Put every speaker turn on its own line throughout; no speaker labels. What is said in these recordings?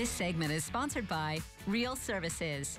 This segment is sponsored by Real Services.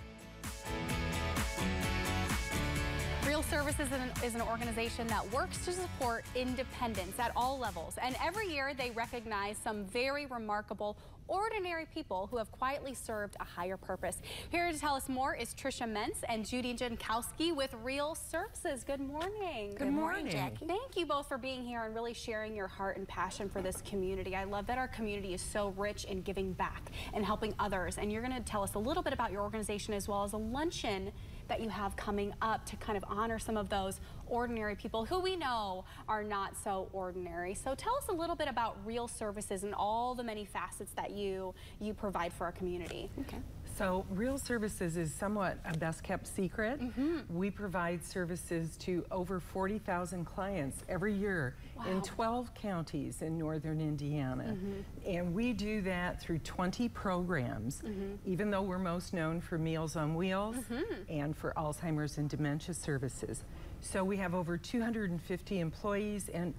Real Services is an, is an, organization that works to support independence at all levels. And every year they recognize some very remarkable, ordinary people who have quietly served a higher purpose. Here to tell us more is Trisha Mentz and Judy Jankowski with Real Services. Good morning.
Good, Good morning, morning, Jackie.
Thank you both for being here and really sharing your heart and passion for this community. I love that our community is so rich in giving back and helping others. And you're going to tell us a little bit about your organization as well as a luncheon that you have coming up to kind of honor some of those ordinary people who we know are not so ordinary. So tell us a little bit about Real Services and all the many facets that you, you provide for our community.
Okay.
So Real Services is somewhat a best kept secret. Mm -hmm. We provide services to over 40,000 clients every year wow. in 12 counties in northern Indiana. Mm -hmm. And we do that through 20 programs, mm -hmm. even though we're most known for Meals on Wheels mm-hmm. and for Alzheimer's and dementia services. So we have over 250 employees and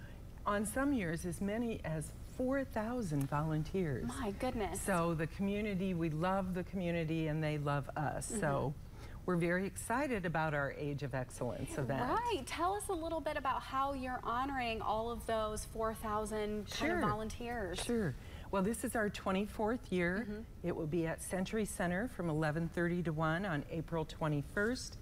on some years as many as 4,000 volunteers.
My goodness.
So the community, we love the community and they love us. Mm -hmm. So we're very excited about our Age of Excellence event.
Right. Tell us a little bit about how you're honoring all of those 4,000 sure. kind of volunteers.
Sure. Well, this is our 24th year. Mm -hmm. It will be at Century Center from 11:30 to 1 on April 21st.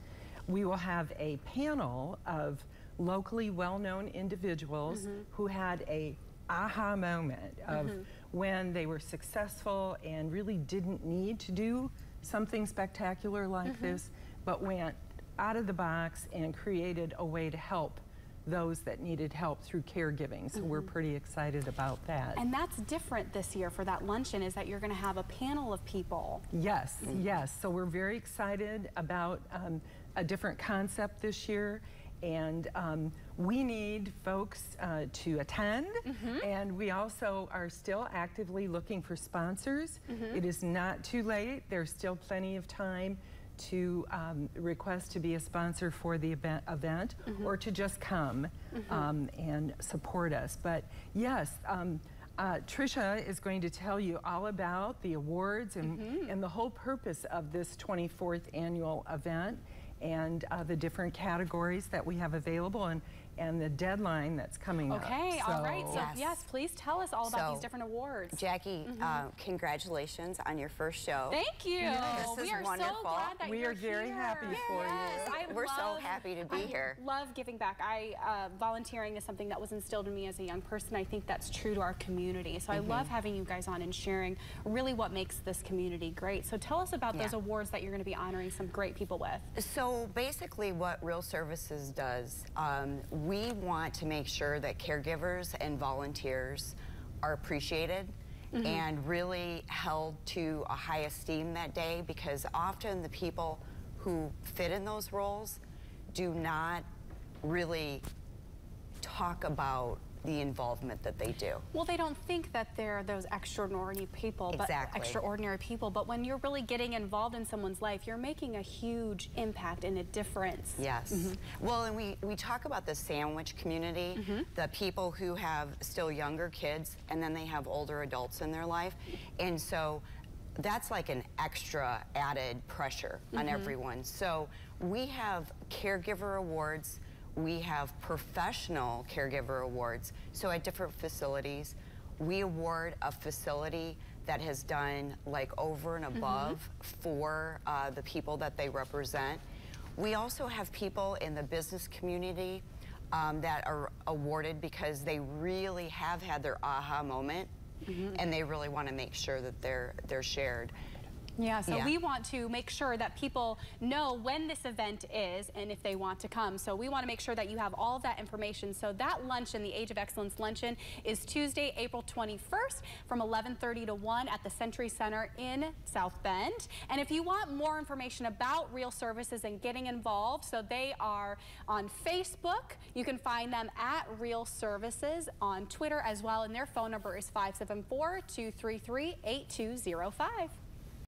We will have a panel of locally well-known individuals mm -hmm. who had a aha moment of mm -hmm. when they were successful and really didn't need to do something spectacular like mm -hmm. this, but went out of the box and created a way to help those that needed help through caregiving. So mm -hmm. we're mm-hmm. pretty excited about that.
And that's different this year for that luncheon is that you're going to have a panel of people.
Yes, mm -hmm. yes. So we're very excited about um, a different concept this year and um, we need folks uh, to attend mm -hmm. and we also are still actively looking for sponsors. Mm -hmm. It is not too late. There's still plenty of time to um, request to be a sponsor for the event, event mm -hmm. or to just come mm-hmm. um, and support us. But yes, um, uh, Trisha is going to tell you all about the awards and, mm -hmm. and the whole purpose of this 24th annual event and uh, the different categories that we have available and, and the deadline that's coming
okay,
up.
Okay, all right. So yes. yes. please tell us all about so, these different awards.
Jackie, mm -hmm. uh, congratulations on your first show.
Thank you.
Yes. This
we
are wonderful.
so glad that
we
you're
are very
here.
happy yes. for you.
I We're love, so happy to be
I
here.
love giving back. I uh, volunteering is something that was instilled in me as a young person. I think that's true to our community. So mm -hmm. I mm-hmm. love having you guys on and sharing really what makes this community great. So tell us about yeah. those awards that you're going to be honoring some great people with.
So basically what Real Services does, um, we want to make sure that caregivers and volunteers are appreciated Mm -hmm. and really held to a high esteem that day because often the people who fit in those roles do not really talk about the involvement that they do.
Well, they don't think that they're those extraordinary people,
exactly.
but extraordinary people. But when you're really getting involved in someone's life, you're making a huge impact and a difference.
Yes. Mm -hmm. Well, and we, we talk about the sandwich community, mm -hmm. the people who have still younger kids and then they have older adults in their life. And so that's like an extra added pressure mm -hmm. on mm-hmm. everyone. So we have caregiver awards we have professional caregiver awards. So at different facilities, we award a facility that has done like over and mm-hmm. above mm -hmm. for uh, the people that they represent. We also have people in the business community um, that are awarded because they really have had their aha moment mm -hmm. and they really want to make sure that they're they're shared.
Yeah, so yeah. we want to make sure that people know when this event is and if they want to come. So we want to make sure that you have all of that information. So that luncheon, the Age of Excellence luncheon, is Tuesday, April 21st from 11:30 to 1 at the Century Center in South Bend. And if you want more information about Real Services and getting involved, so they are on Facebook. You can find them at Real Services on Twitter as well, and their phone number is 574 233 8205.